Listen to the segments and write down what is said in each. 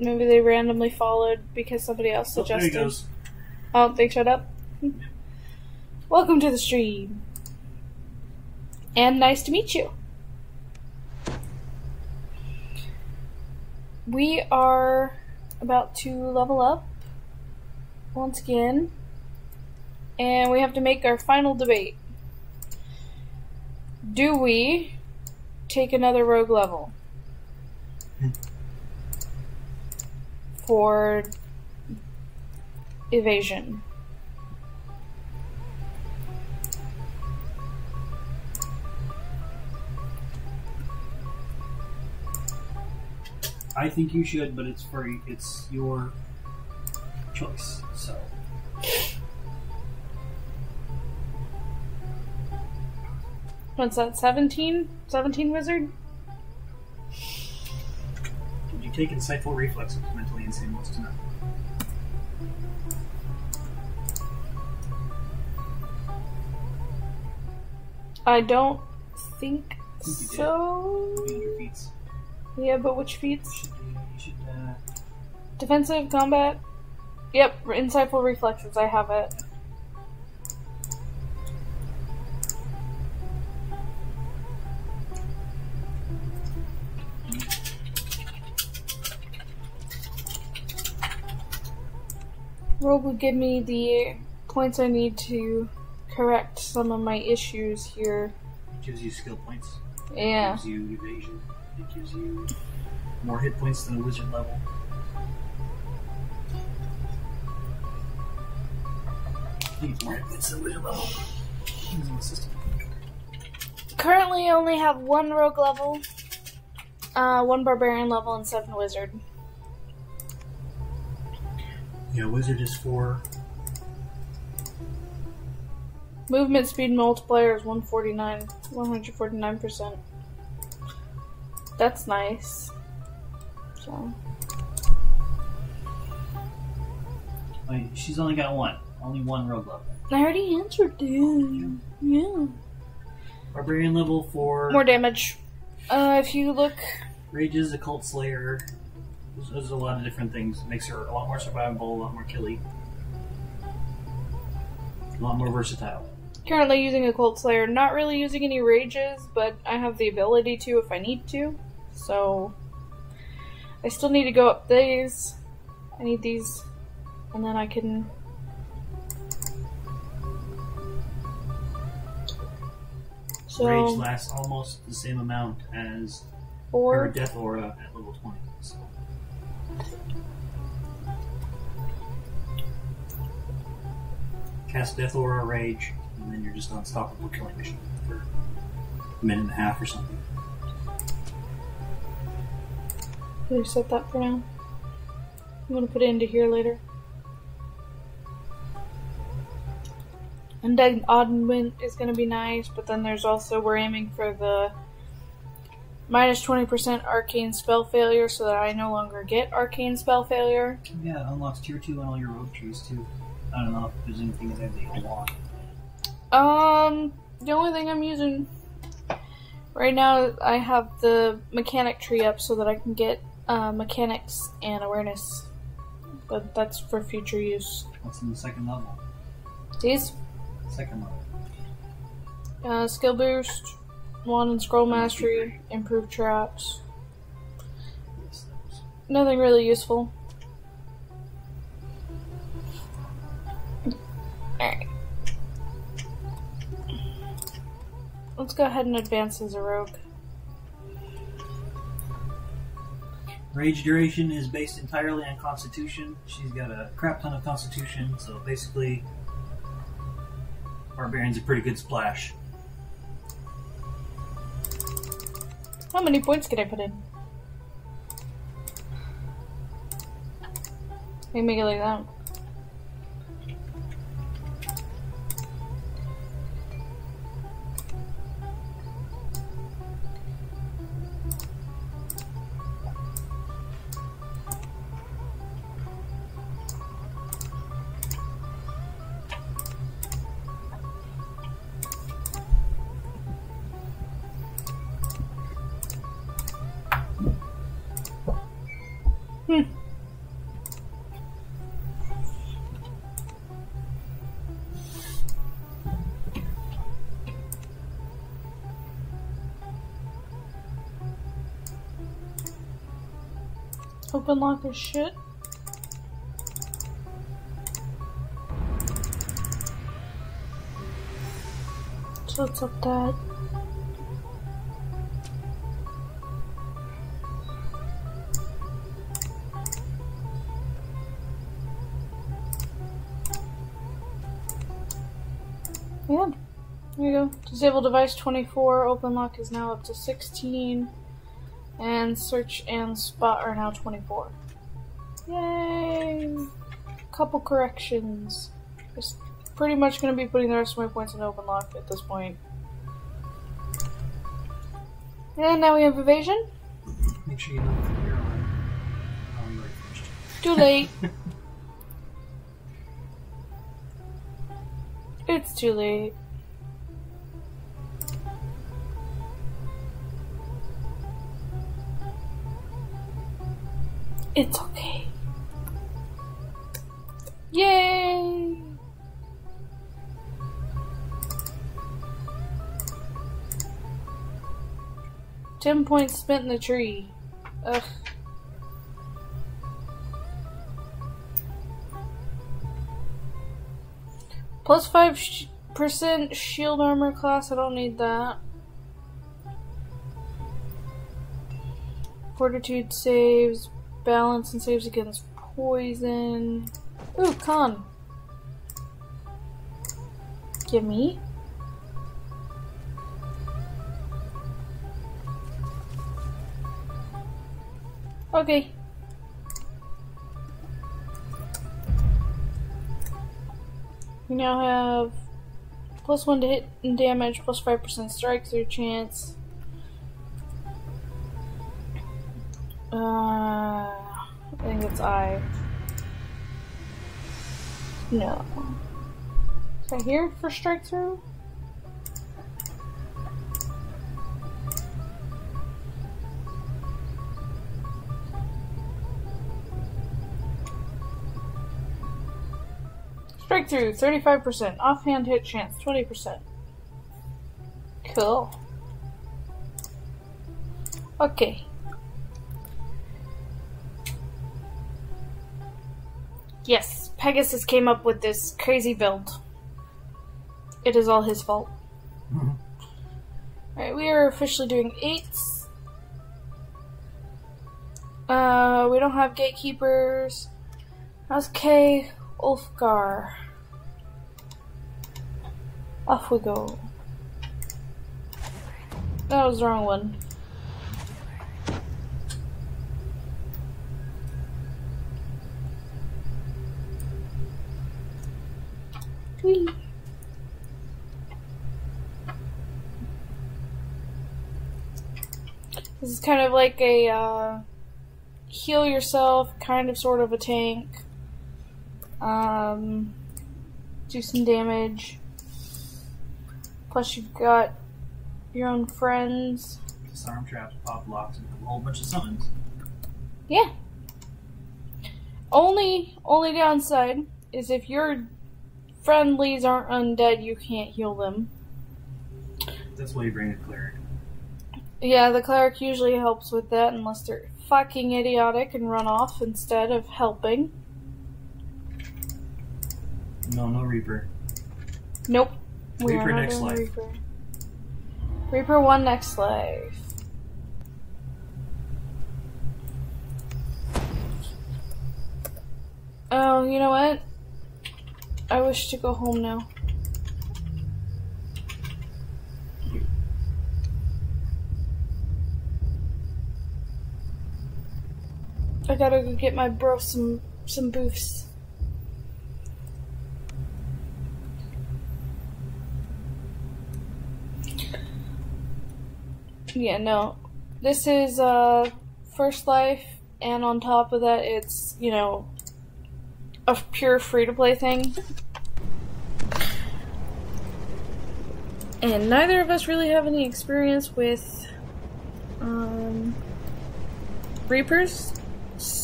Maybe they randomly followed because somebody else Oh, there suggested. he goes. Oh, they showed up. Welcome to the stream. And nice to meet you. We are about to level up once again. And we have to make our final debate. Do we take another rogue level? For evasion. I think you should, but it's free. it's your choice. So What's that, 17? 17 wizard? Take insightful reflexes? Mentally insane wants to know. I don't think think you so. Yeah, but which feats? You should, you should uh, Defensive, combat? Yep, insightful reflexes, I have it. Rogue would give me the points I need to correct some of my issues here. it gives you skill points. It Yeah. gives you evasion. It gives you more hit points than a wizard level. I think it's more hit points than a wizard level. Using the system. Currently, I only have one rogue level, uh, one barbarian level, and seven wizard. Yeah, wizard is four. Movement speed multiplier is 149, 149%. That's nice. So, Wait, she's only got one. Only one rogue level. I already answered, dude. Yeah. Barbarian level four. More damage. Uh, if you look, Rages, Occult Slayer. There's, there's a lot of different things. makes her a lot more survivable, a lot more killy. A lot more versatile. currently using Occult Slayer, not really using any rages, but I have the ability to if I need to. So, I still need to go up these. I need these, and then I can. So, Rage lasts almost the same amount as her. Death Aura at level 20. Cast Death Aura, Rage, and then you're just unstoppable killing machine for a minute and a half or something. Can I set that for now? I'm gonna put it into here later. Undead Oddment is gonna be nice, but then there's also we're aiming for the minus minus twenty percent arcane spell failure so that I no longer get arcane spell failure. Yeah, it unlocks tier 2 on all your rogue trees too. I don't know if there's anything in there that you want. Um the only thing I'm using right now I have the mechanic tree up so that I can get uh, mechanics and awareness. But that's for future use. What's in the second level? These Second level. Uh, skill boost, wand and scroll mastery, improved traps. Nothing really useful. Alright. Let's go ahead and advance as a rogue. Rage duration is based entirely on Constitution. She's got a crap ton of Constitution, so basically, Barbarian's a pretty good splash. How many points can I put in? Maybe make it like that. Open lock is shit. So let's up that. Yeah. There you go. Disable device 24. Open lock is now up to 16. And search and spot are now 24. Yay! Couple corrections. Just pretty much going to be putting the rest of my points in open lock at this point. And now we have evasion. Make sure you look for your arm. You already finished. Too late. it's too late. It's okay. Yay! Ten points spent in the tree. Ugh. Plus five sh- percent shield armor class. I don't need that. Fortitude saves, balance and saves against poison. Ooh, con. Give me. Okay. We now have plus one to hit and damage, plus five percent strike through chance. Uh, I think it's I. No. Is that here for strike through? Strike through, 35%. Offhand hit chance, 20%. Cool. Okay. Yes, Pegasus came up with this crazy build. It is all his fault. Mhm. Alright, we are officially doing eights. Uh, we don't have gatekeepers. Okay, Ulfgar. Off we go. That was the wrong one. This is kind of like a uh, heal yourself, kind of sort of a tank. Um, do some damage. Plus, you've got your own friends. Disarm traps, pop locks, and a whole bunch of summons. Yeah. Only only downside is if your friendlies aren't undead, you can't heal them. That's why you bring a cleric. Yeah, the cleric usually helps with that unless they're fucking idiotic and run off instead of helping. No, no Reaper. Nope. We Reaper next life. Reaper. Reaper one next life. Oh, you know what? I wish to go home now. Gotta go get my bro some some booths. Yeah, no. This is uh First Life and on top of that it's, you know, a pure free to play thing. And neither of us really have any experience with um Reapers.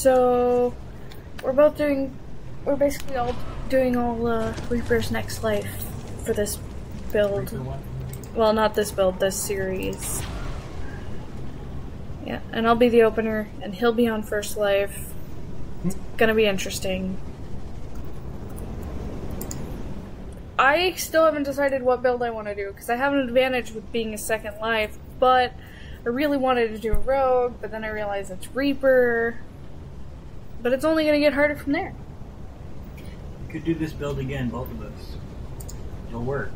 So we're both doing we're basically all doing all uh Reapers next life for this build. Well, not this build, this series. Yeah, and I'll be the opener, and he'll be on first life. It's gonna be interesting. I still haven't decided what build I want to do because I have an advantage with being a second life, but I really wanted to do a rogue, but then I realized it's Reaper. But it's only gonna get harder from there. We could do this build again, both of us. It'll work.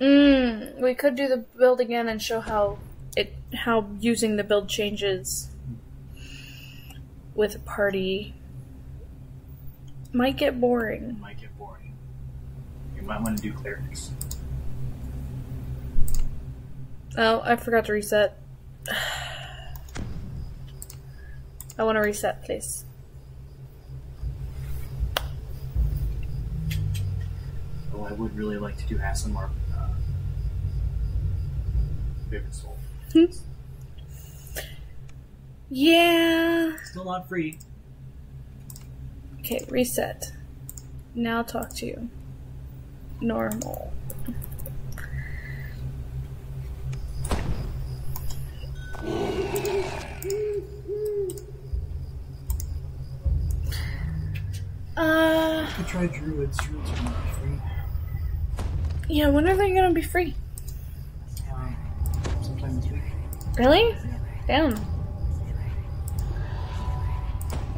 Mm, we could do the build again and show how it how using the build changes with a party. Might get boring. Might get boring. You might want to do clerics. Oh, I forgot to reset. I want to reset, please. I would really like to do Aasimar. Uh, Vivid Soul. Yeah. Still not free. Okay, reset. Now talk to you. Normal. Uh, I try Druids. Druids are not free. Yeah, when are they gonna be free? Um, sometime this week. Really? Damn.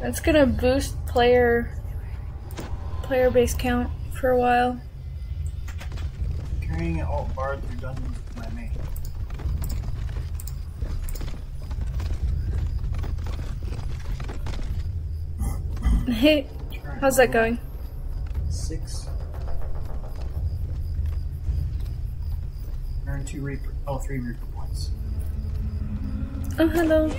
That's gonna boost player player base count for a while. Carrying an alt bard through dungeons with my. Hey, how's that going? Six. Earn two Reaper. Oh, three Reaper points. Oh, hello.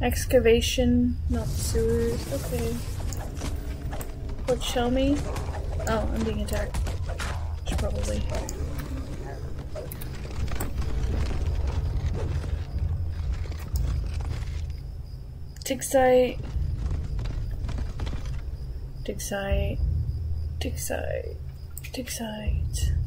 Excavation, not sewers. Okay. What, show me? Oh, I'm being attacked. Should probably. Tixite. Tixite. Tixite. Tixite.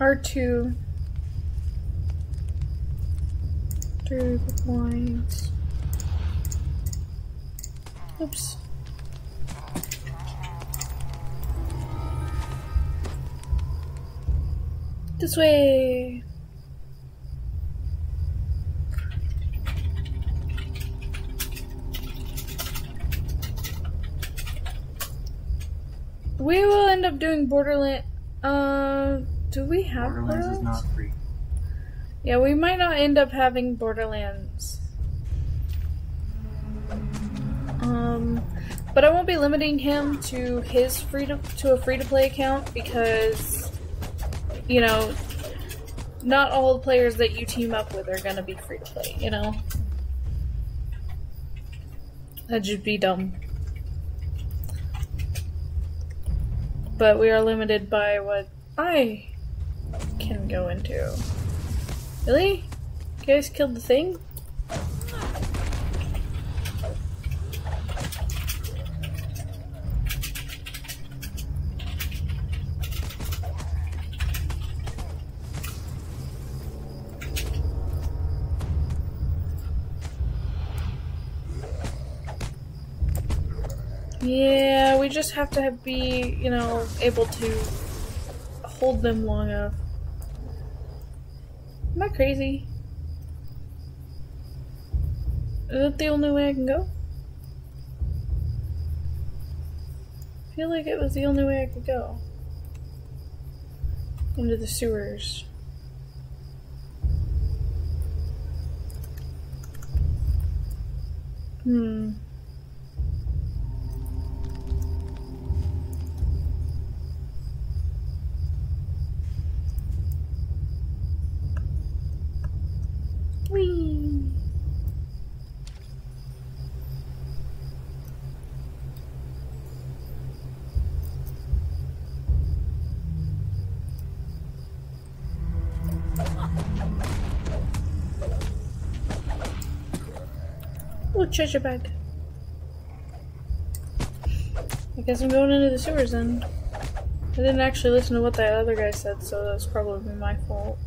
R2 through the lines. Oops. This way. We will end up doing Borderland. Uh, do we have Borderlands is not free. Yeah, we might not end up having Borderlands. Um, but I won't be limiting him to his free to, to a free to play account because, you know, not all the players that you team up with are gonna be free to play. You know, that'd just be dumb. But we are limited by what I can go into. Really? You guys killed the thing? Yeah, we just have to be, you know, able to hold them long enough. Am I crazy? Is that the only way I can go? I feel like it was the only way I could go. Into the sewers. Hmm. Oh, treasure bag. I guess I'm going into the sewers then. I didn't actually listen to what that other guy said, so that's probably my fault.